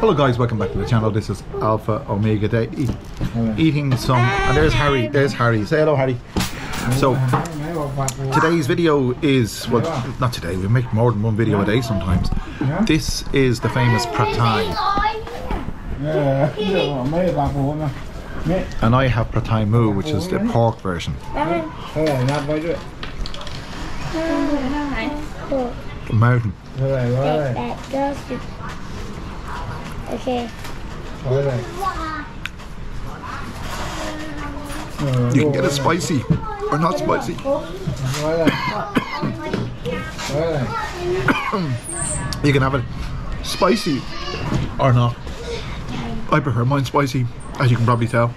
Hello guys, welcome back to the channel. This is Alpha Omega Day. Eating some, and there's Harry. There's Harry. Say hello, Harry. So today's video is well, not today. We make more than one video a day sometimes. This is the famous pad thai, mấy bà phụ mà mấy and I have pad thai moo, which is the pork version. thế này ra Mountain. thế You can get it spicy or not spicy. You can have it spicy or not. I prefer mine spicy, as you can probably tell.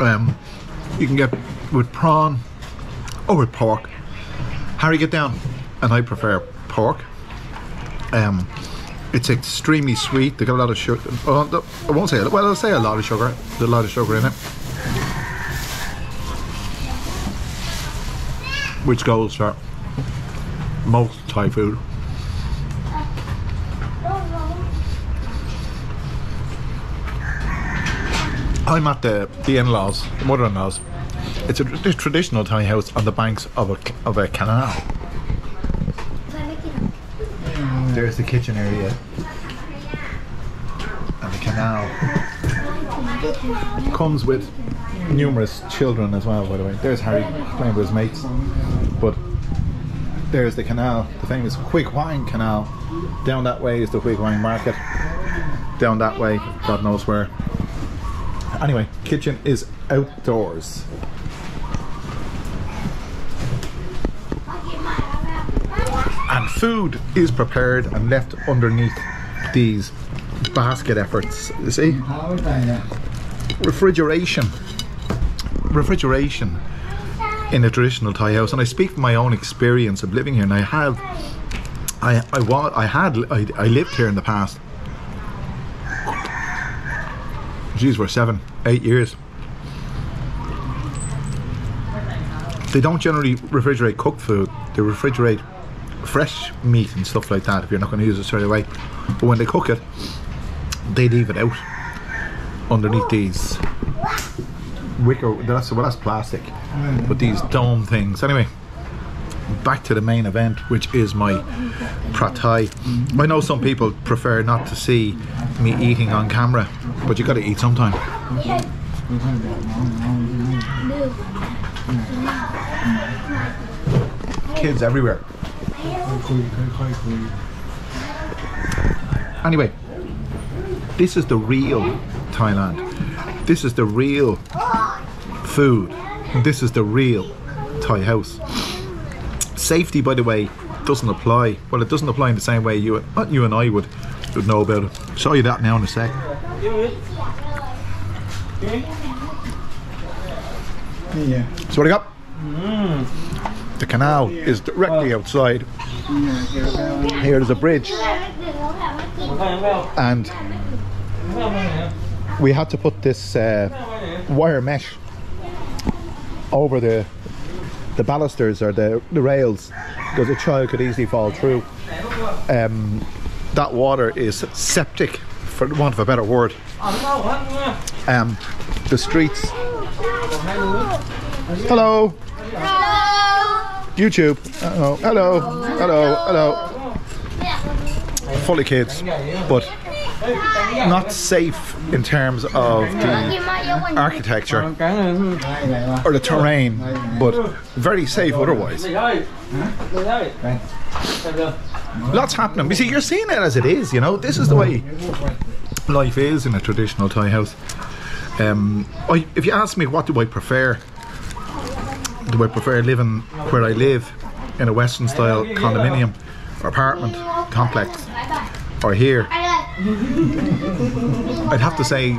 Um, you can get with prawn or with pork. Harry, get down, and I prefer pork. Um, it's extremely sweet. They got a lot of sugar. Oh, I won't say it. Well, I'll say a lot of sugar. There's a lot of sugar in it, which goes for most Thai food. I'm at the, the in-laws, the mother-in-laws. It's a tr- traditional Thai house on the banks of a of a canal. There's the kitchen area and the canal. Comes with numerous children as well, by the way. There's Harry playing with his mates, there's the canal, the famous Quick Wine Canal. Down that way is the Quick Wine Market. Down that way, God knows where. Anyway, kitchen is outdoors. And food is prepared and left underneath these basket efforts. You see? Refrigeration. Refrigeration in a traditional Thai house. And I speak from my own experience of living here and I have I I wa- I had I, I lived here in the past. Geez, we're seven, eight years. They don't generally refrigerate cooked food. They refrigerate fresh meat and stuff like that if you're not going to use it straight away. But when they cook it, they leave it out underneath these wicker. That's well, that's plastic, but these dome things. Anyway, back to the main event, which is my pad thai. I know some people prefer not to see me eating on camera, but you got to eat sometime. Kids everywhere. Anyway, this is the real Thailand. This is the real food. This is the real Thai house. Safety, by the way, doesn't apply. Well, it doesn't apply in the same way you, uh, you and I would, would know about it. Show you that now in a sec. gì So what I got? The canal is directly outside. Here there's a bridge, and we had to put this uh, wire mesh over the the balusters or the, the rails because a child could easily fall through. Um, that water is septic, for want of a better word. Um, the streets. Hello. YouTube. Uh-oh. Hello. Hello. Hello. Full of kids, but not safe in terms of the architecture or the terrain, but very safe otherwise. Lots happening. You see, you're seeing it as it is. You know, this is the way life is in a traditional Thai house. Um, I, if you ask me, what do I prefer? Do I prefer living where I live in a Western style condominium or apartment complex, or here? I'd have to say,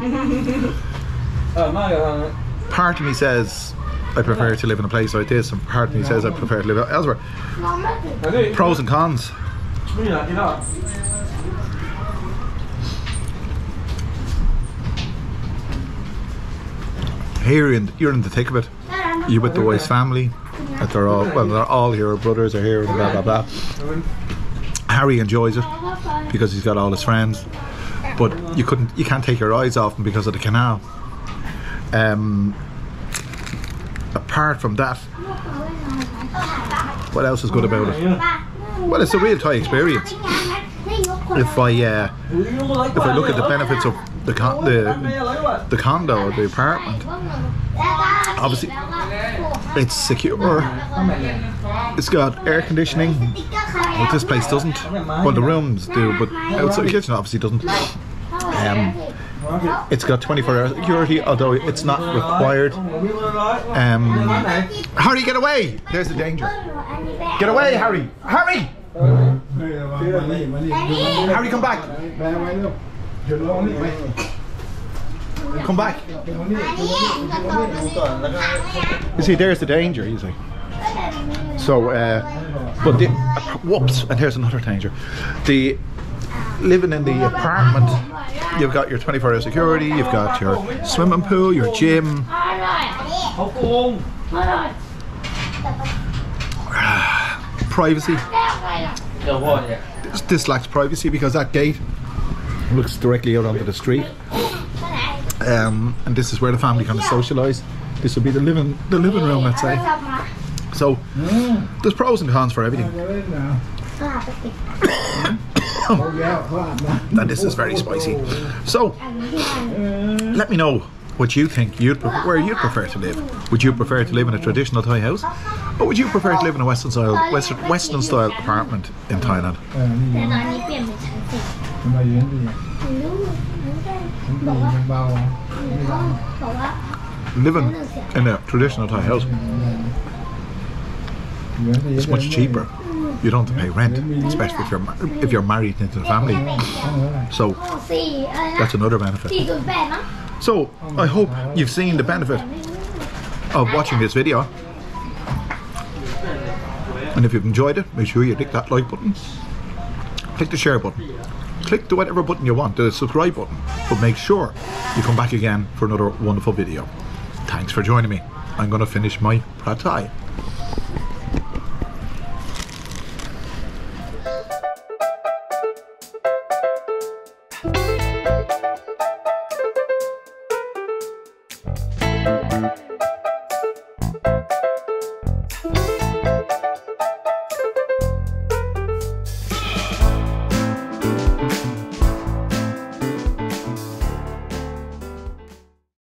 part of me says I prefer to live in a place like this, and part of me says I prefer to live elsewhere. Pros and cons. Here in you're in the thick of it. You're with the Weiss family. That they're all well, they're all here. Brothers are here, and blah blah blah. Harry enjoys it because he's got all his friends, but you couldn't, you can't take your eyes off him because of the canal. Um, apart from that, what else is good about it? Well, it's a real Thai experience. If I uh, if I look at the benefits of the con- the the condo or the apartment, obviously it's secure. It's got air conditioning. Well, this place doesn't. Well, the rooms do, but outside the kitchen obviously doesn't. Um, it's got 24 hour security, although it's not required. Um, Harry, get away! There's a danger. Get away, Harry! Harry! Harry, come back! Come back. You see, there's the danger, you see. So, uh, but the, whoops, and here's another danger. The living in the apartment, you've got your 24 hour security, you've got your swimming pool, your gym. privacy. This, this lacks privacy because that gate looks directly out onto the street. Um, and this is where the family kind of socialise. This would be the living the living room, let's say. So there's pros and cons for everything. and this is very spicy. So let me know what you think you'd prefer, where you'd prefer to live. Would you prefer to live in a traditional Thai house, or would you prefer to live in a Western style Western, Western style apartment in Thailand? Living in a traditional Thai house, it's much cheaper. You don't have to pay rent, especially if you're if you're married into the family. So that's another benefit. So I hope you've seen the benefit of watching this video. And if you've enjoyed it, make sure you click that like button, click the share button, click the whatever button you want, the subscribe button, but make sure you come back again for another wonderful video. Thanks for joining me. I'm going to finish my pad thai. you